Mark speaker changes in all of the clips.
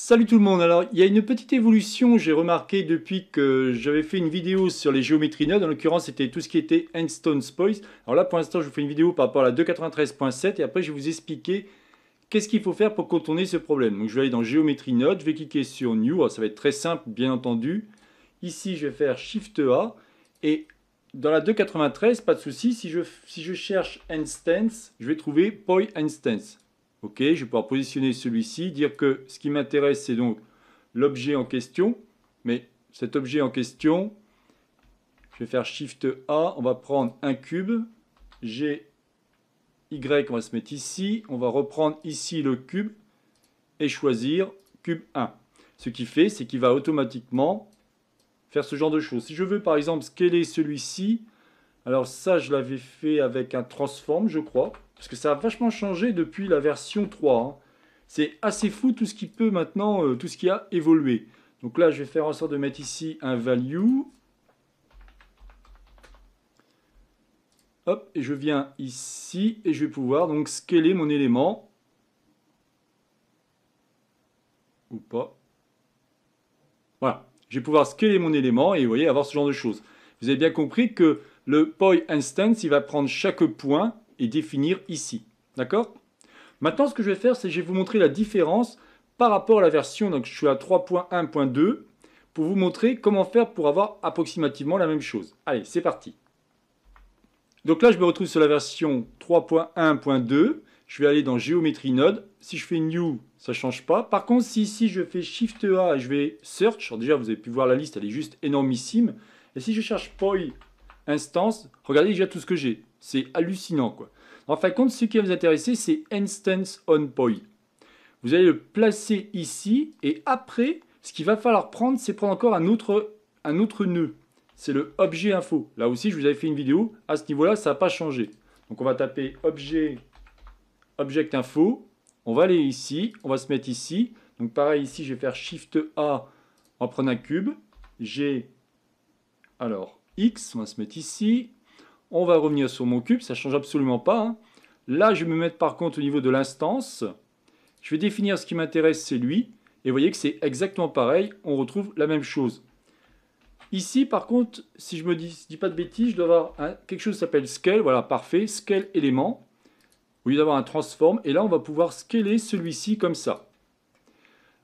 Speaker 1: Salut tout le monde, alors il y a une petite évolution, j'ai remarqué depuis que j'avais fait une vidéo sur les géométries nodes, en l'occurrence c'était tout ce qui était Endstone Spoils. Alors là pour l'instant je vous fais une vidéo par rapport à la 293.7 et après je vais vous expliquer qu'est-ce qu'il faut faire pour contourner ce problème. Donc je vais aller dans géométrie node, je vais cliquer sur New, ça va être très simple bien entendu. Ici je vais faire Shift A et dans la 293, pas de souci, si je, si je cherche Instance, je vais trouver Poi Instance. Ok, je vais pouvoir positionner celui-ci, dire que ce qui m'intéresse, c'est donc l'objet en question. Mais cet objet en question, je vais faire Shift A, on va prendre un cube, G, Y, on va se mettre ici, on va reprendre ici le cube et choisir cube 1. Ce qui fait, c'est qu'il va automatiquement faire ce genre de choses. Si je veux par exemple scaler celui-ci, alors ça je l'avais fait avec un transform je crois. Parce que ça a vachement changé depuis la version 3. Hein. C'est assez fou tout ce qui peut maintenant, euh, tout ce qui a évolué. Donc là, je vais faire en sorte de mettre ici un value. Hop, et je viens ici et je vais pouvoir donc scaler mon élément. Ou pas. Voilà, je vais pouvoir scaler mon élément et vous voyez, avoir ce genre de choses. Vous avez bien compris que le point instance, il va prendre chaque point et définir ici. D'accord? Maintenant, ce que je vais faire, c'est que je vais vous montrer la différence par rapport à la version, donc je suis à 3.1.2, pour vous montrer comment faire pour avoir approximativement la même chose. Allez, c'est parti. Donc là, je me retrouve sur la version 3.1.2. Je vais aller dans Géométrie Node. Si je fais New, ça change pas. Par contre, si ici je fais Shift A et je vais Search, déjà vous avez pu voir la liste, elle est juste énormissime. Et si je cherche Poi Instance, regardez déjà tout ce que j'ai. C'est hallucinant, quoi. En fin de compte, ce qui va vous intéresser, c'est Instance on Point. Vous allez le placer ici, et après, ce qu'il va falloir prendre, c'est prendre encore un autre, un autre nœud. C'est le objet info. Là aussi, je vous avais fait une vidéo. À ce niveau-là, ça n'a pas changé. Donc, on va taper objet, object info. On va aller ici. On va se mettre ici. Donc, pareil, ici, je vais faire Shift A en prenant un cube. G, alors, On va se mettre ici. On va revenir sur mon cube, ça ne change absolument pas. Hein. Là, je vais me mettre par contre au niveau de l'instance. Je vais définir ce qui m'intéresse, c'est lui. Et vous voyez que c'est exactement pareil, on retrouve la même chose. Ici, par contre, si je me dis, dis pas de bêtises, je dois avoir quelque chose qui s'appelle scale. Voilà, parfait. Scale élément. Au lieu d'avoir un transform. Et là, on va pouvoir scaler celui-ci comme ça.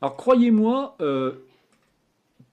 Speaker 1: Alors, croyez-moi, euh,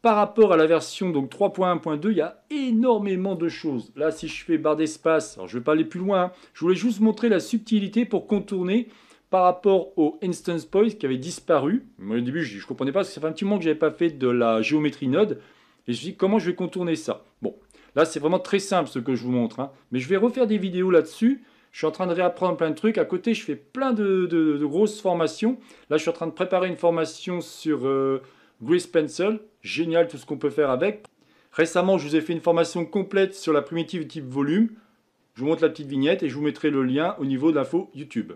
Speaker 1: par rapport à la version 3.1.2, il y a énormément de choses. Là, si je fais barre d'espace, je ne vais pas aller plus loin, hein. je voulais juste montrer la subtilité pour contourner par rapport au Instance Point qui avait disparu. Moi, au début, je ne comprenais pas, parce que ça fait un petit moment que je n'avais pas fait de la géométrie node. Et je me suis dit, comment je vais contourner ça? Bon, là, c'est vraiment très simple ce que je vous montre. Hein. Mais je vais refaire des vidéos là-dessus. Je suis en train de réapprendre plein de trucs. À côté, je fais plein de, grosses formations. Là, je suis en train de préparer une formation sur... Euh, Grease Pencil, génial tout ce qu'on peut faire avec. Récemment, je vous ai fait une formation complète sur la primitive type volume. Je vous montre la petite vignette et je vous mettrai le lien au niveau de YouTube.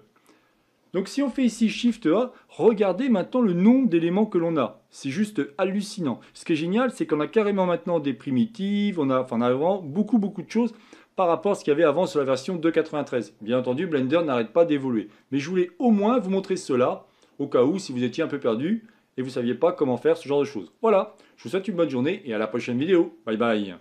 Speaker 1: Donc si on fait ici Shift A, regardez maintenant le nombre d'éléments que l'on a. C'est juste hallucinant. Ce qui est génial, c'est qu'on a carrément maintenant des primitives, on a, enfin, on a vraiment beaucoup beaucoup de choses par rapport à ce qu'il y avait avant sur la version 2.93. Bien entendu, Blender n'arrête pas d'évoluer. Mais je voulais au moins vous montrer cela, au cas où, si vous étiez un peu perdu, et vous ne saviez pas comment faire ce genre de choses. Voilà, je vous souhaite une bonne journée et à la prochaine vidéo. Bye bye